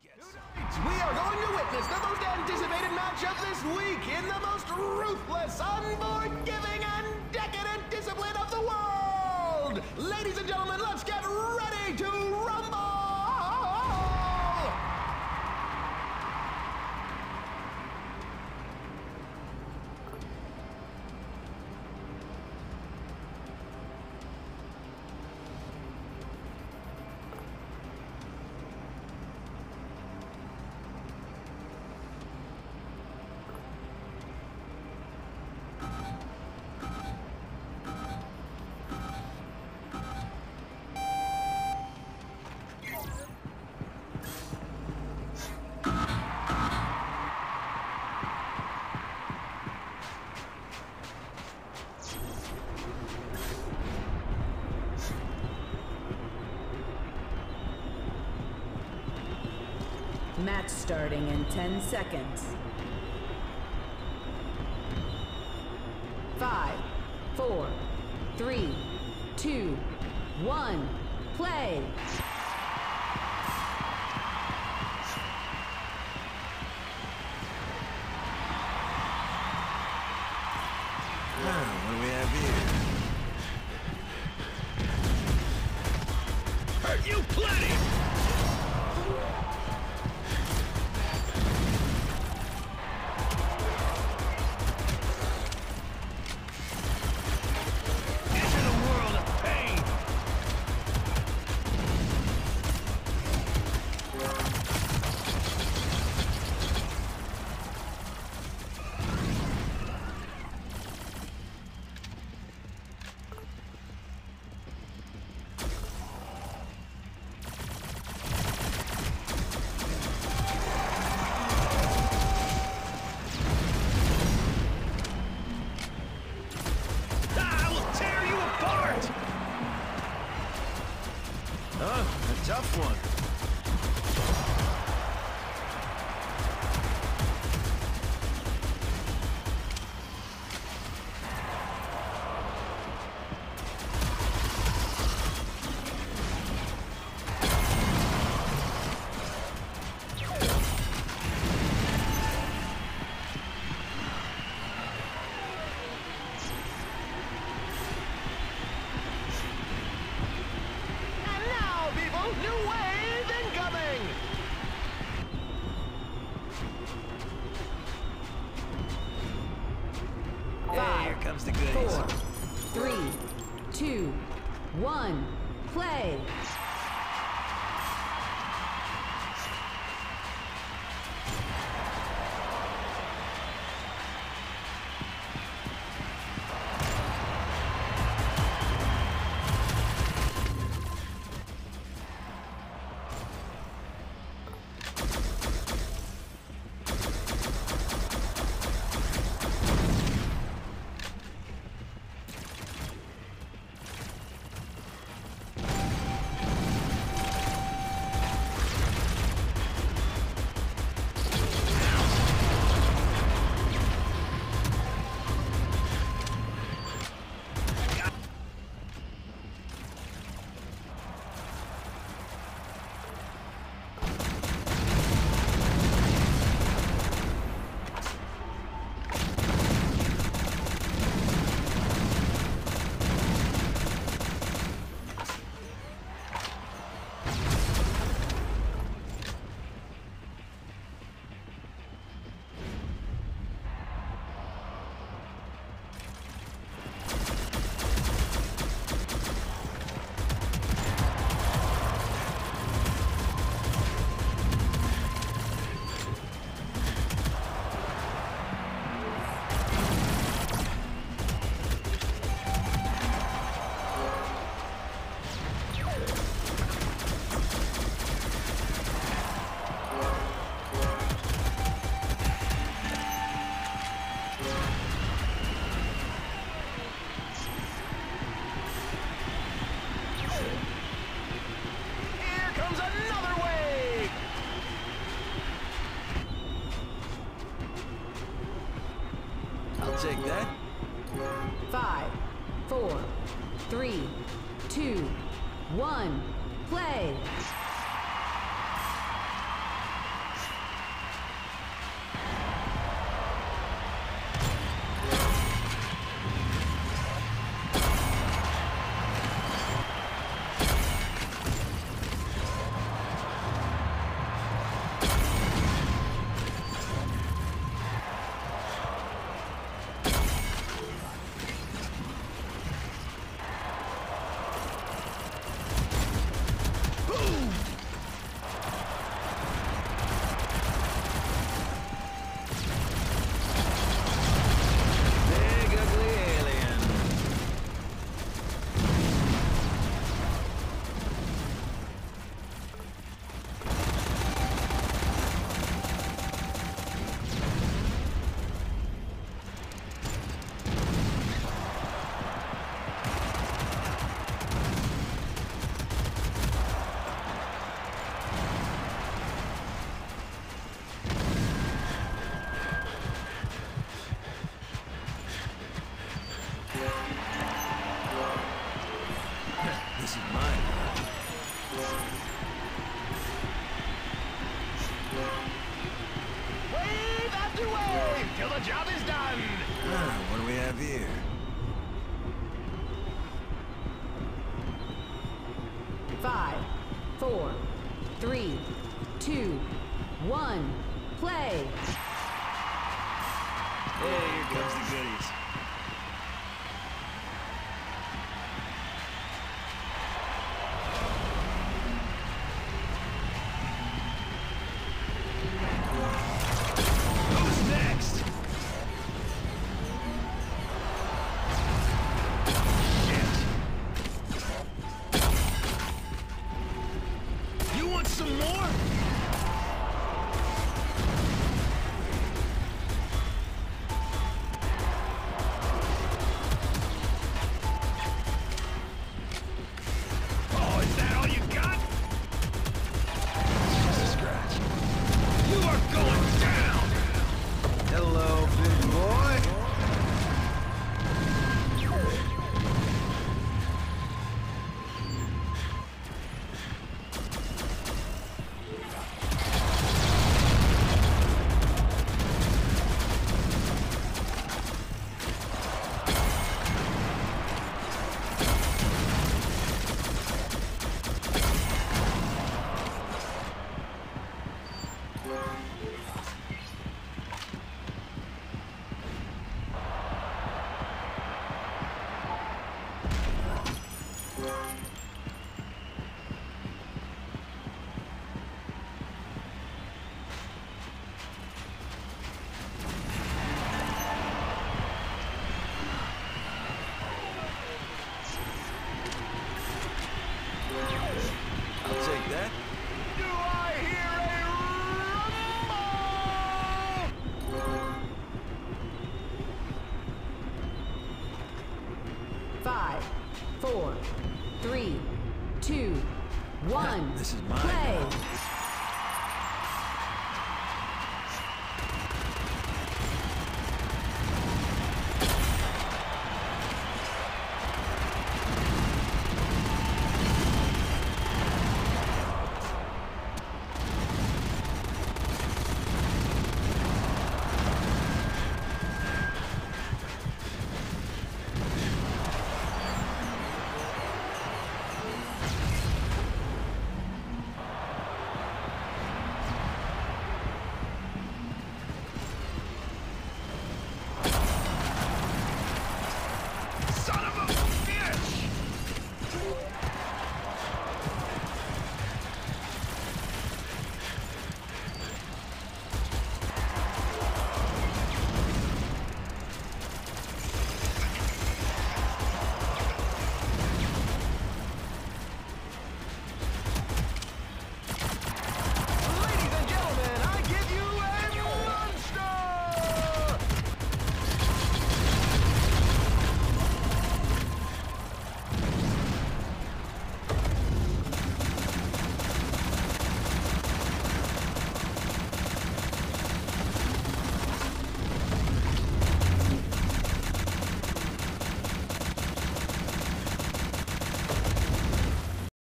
We are going to witness the most anticipated matchup this week in the most ruthless, unforgiving, Match starting in 10 seconds. Five, four, three, two, one, play! Ah, what do we have here? One. The goodies. Four, three, two, one, play! Here till the job is done. Ah, what do we have here? Five, four, three, two, one. Play. Hey, here comes the goodies. four, three, two, one. This is my Play.